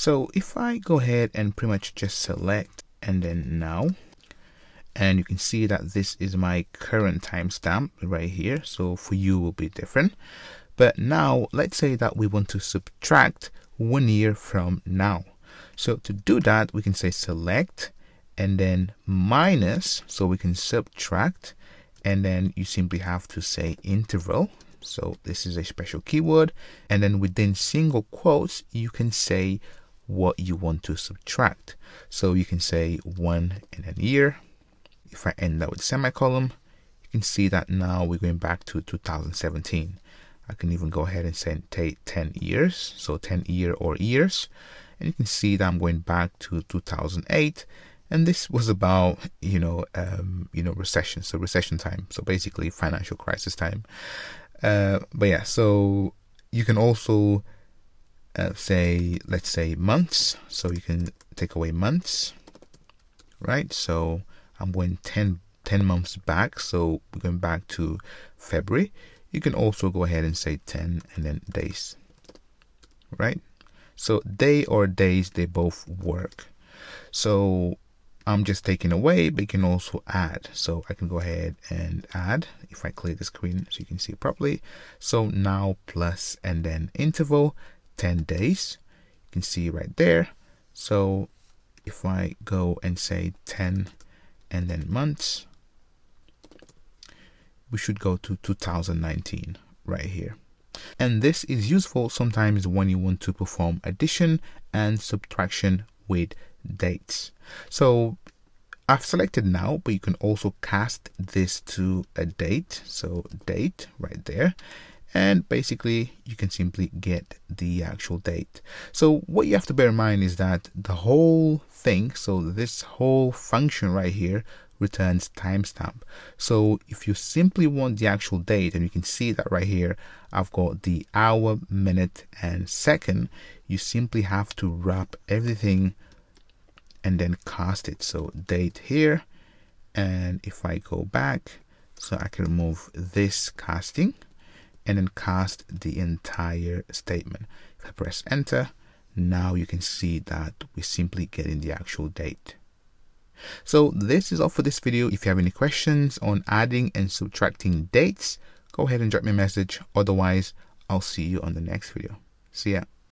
So if I go ahead and pretty much just select and then now, and you can see that this is my current timestamp right here. So for you will be different. But now let's say that we want to subtract one year from now. So to do that, we can say select and then minus, so we can subtract, and then you simply have to say interval. So this is a special keyword. And then within single quotes, you can say what you want to subtract. So you can say one in a year. If I end that with semicolon, you can see that now we're going back to 2017. I can even go ahead and say take 10 years, so 10 year or years. And you can see that I'm going back to 2008 and this was about you know um, you know recession so recession time so basically financial crisis time uh, but yeah so you can also uh, say let's say months. So you can take away months right? So i'm going 10 10 months back. So we're going back to february. You can also go ahead and say 10 and then days right? So day or days they both work. So I'm just taking away, but you can also add. So I can go ahead and add if I clear the screen so you can see it properly. So now plus and then interval 10 days. You can see right there. So if I go and say 10 and then months, we should go to 2019 right here. And this is useful sometimes when you want to perform addition and subtraction with dates. So I've selected now, but you can also cast this to a date. So date right there. And basically you can simply get the actual date. So what you have to bear in mind is that the whole thing, so this whole function right here returns timestamp. So if you simply want the actual date, and you can see that right here, I've got the hour, minute, and second, you simply have to wrap everything and then cast it. So date here. And if I go back, so I can remove this casting and then cast the entire statement. If I press enter, now you can see that we're simply getting the actual date. So this is all for this video. If you have any questions on adding and subtracting dates, go ahead and drop me a message. Otherwise, I'll see you on the next video. See ya.